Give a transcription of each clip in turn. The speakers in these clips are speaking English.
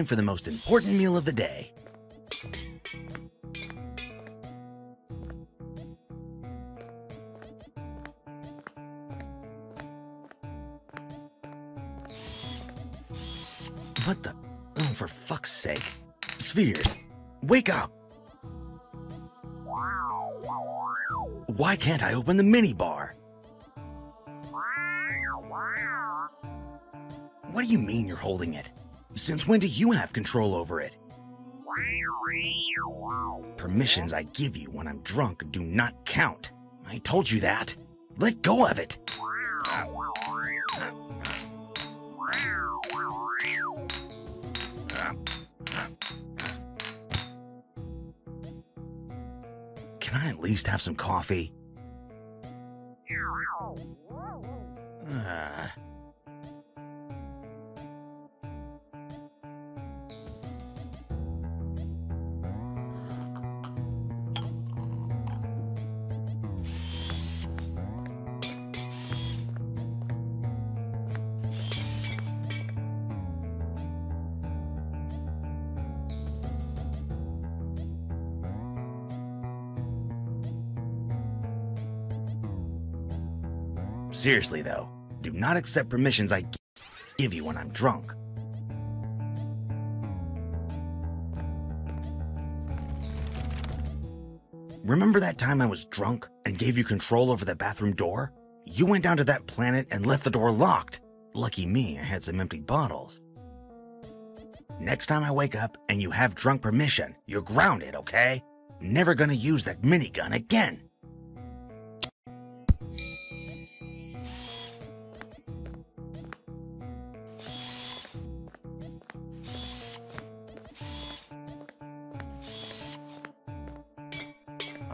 Time for the most important meal of the day. What the? Oh, for fuck's sake. Spheres, wake up! Why can't I open the mini bar? What do you mean you're holding it? Since when do you have control over it? Permissions I give you when I'm drunk do not count. I told you that. Let go of it. Can I at least have some coffee? Ah. Seriously, though, do not accept permissions I give you when I'm drunk. Remember that time I was drunk and gave you control over the bathroom door? You went down to that planet and left the door locked. Lucky me, I had some empty bottles. Next time I wake up and you have drunk permission, you're grounded, okay? Never gonna use that minigun again.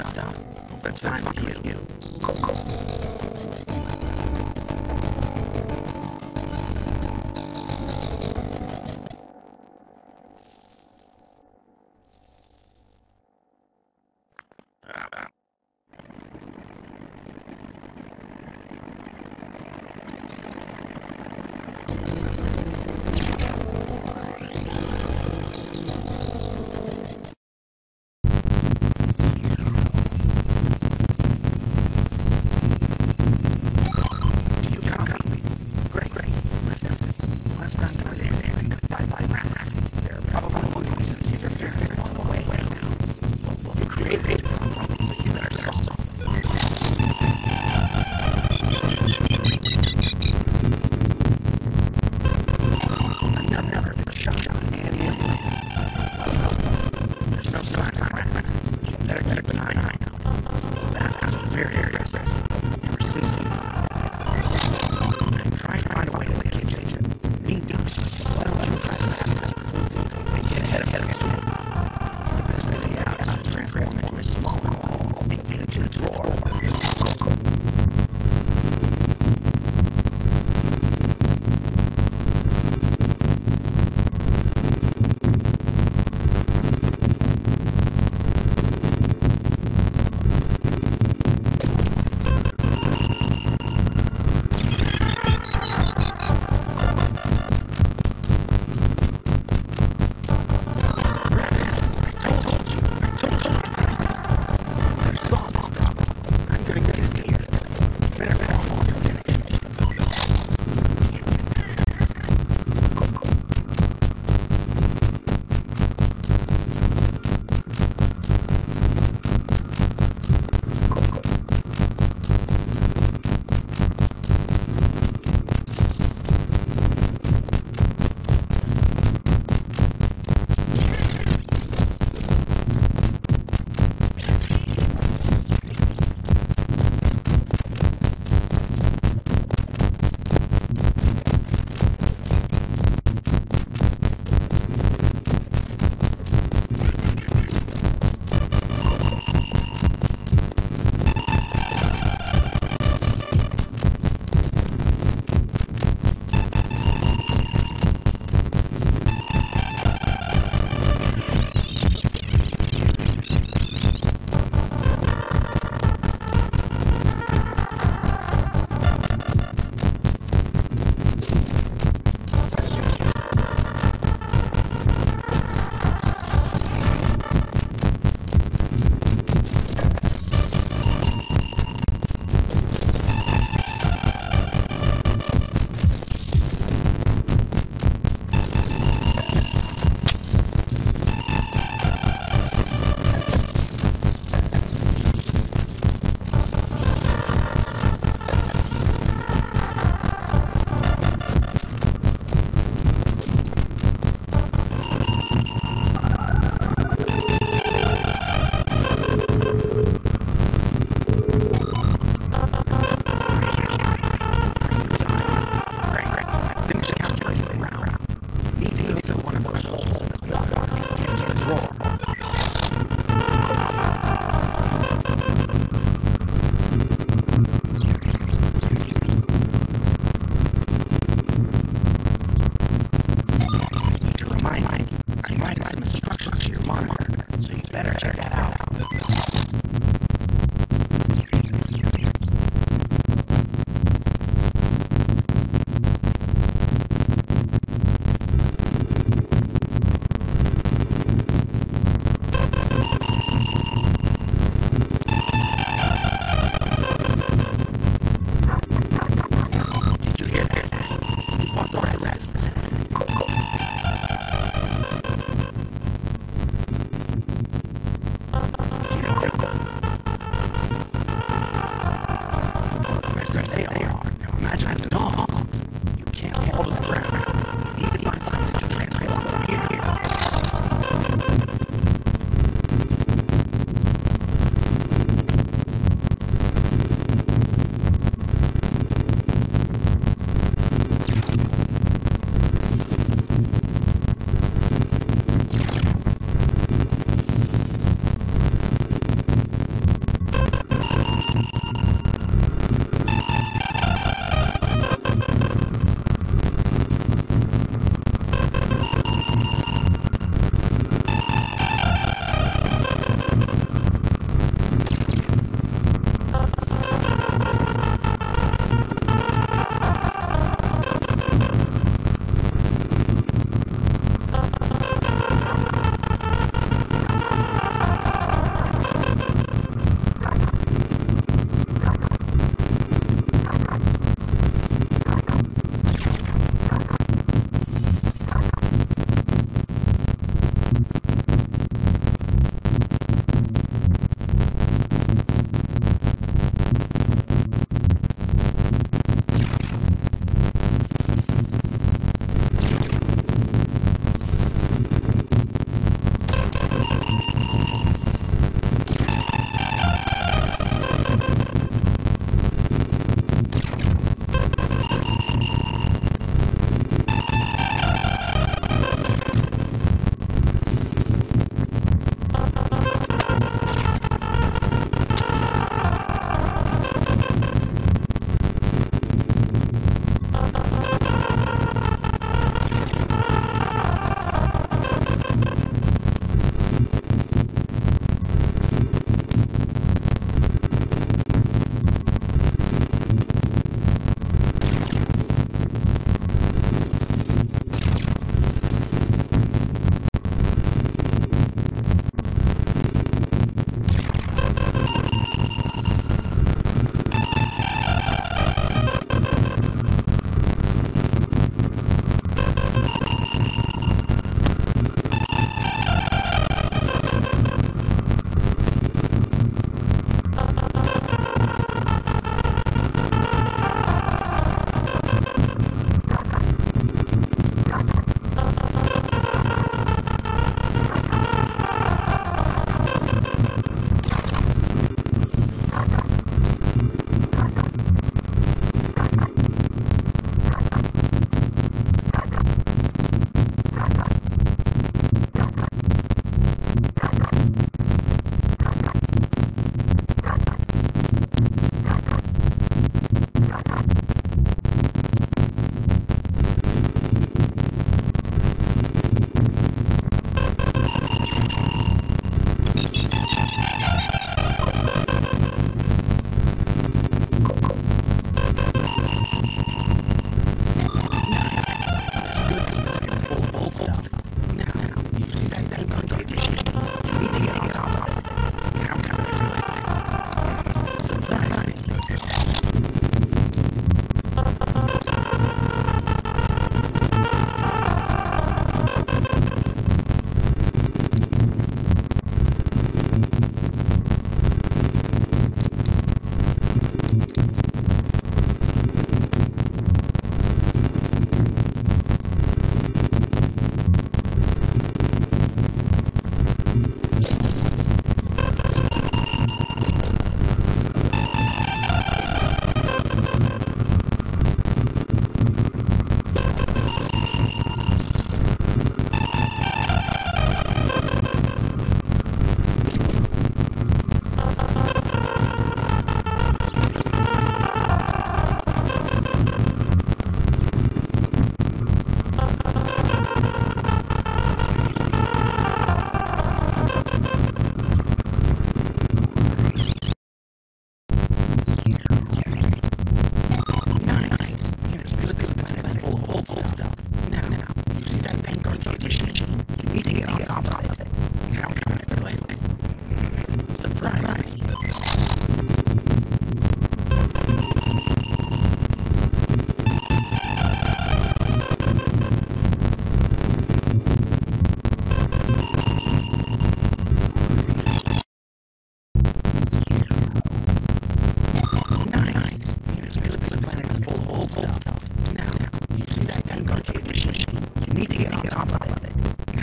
Old stuff. That's fine with you. You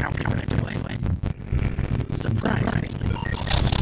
how we manipulate. Surprise. Surprise.